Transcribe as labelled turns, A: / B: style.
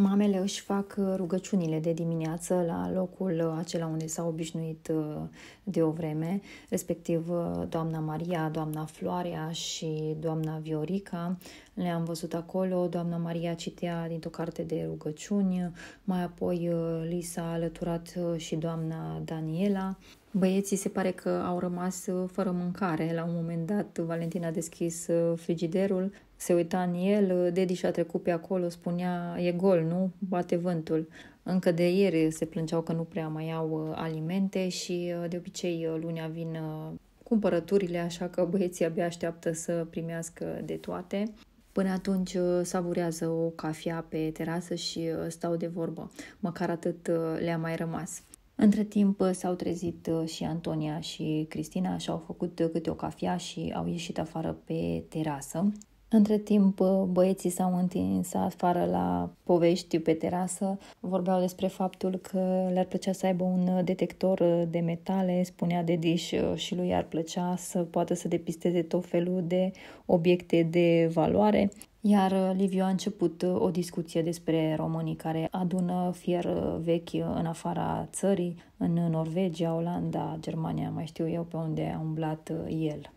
A: Mamele își fac uh, rugăciunile de dimineață la locul uh, acela unde s-au obișnuit uh, de o vreme, respectiv doamna Maria, doamna Floarea și doamna Viorica. Le-am văzut acolo, doamna Maria citea dintr-o carte de rugăciuni, mai apoi li s-a alăturat și doamna Daniela. Băieții se pare că au rămas fără mâncare. La un moment dat, Valentina a deschis frigiderul, se uita în el, Dediș și-a trecut pe acolo, spunea, e gol, nu? Bate vântul. Încă de ieri se plângeau că nu prea mai au uh, alimente și uh, de obicei uh, lunea vin cumpărăturile, așa că băieții abia așteaptă să primească de toate. Până atunci savurează o cafea pe terasă și stau de vorbă. Măcar atât le-a mai rămas. Între timp s-au trezit și Antonia și Cristina și au făcut câte o cafea și au ieșit afară pe terasă. Între timp, băieții s-au întins afară la povești pe terasă, vorbeau despre faptul că le-ar plăcea să aibă un detector de metale, spunea de diș și lui ar plăcea să poată să depisteze tot felul de obiecte de valoare. Iar Liviu a început o discuție despre românii care adună fier vechi în afara țării, în Norvegia, Olanda, Germania, mai știu eu pe unde a umblat el.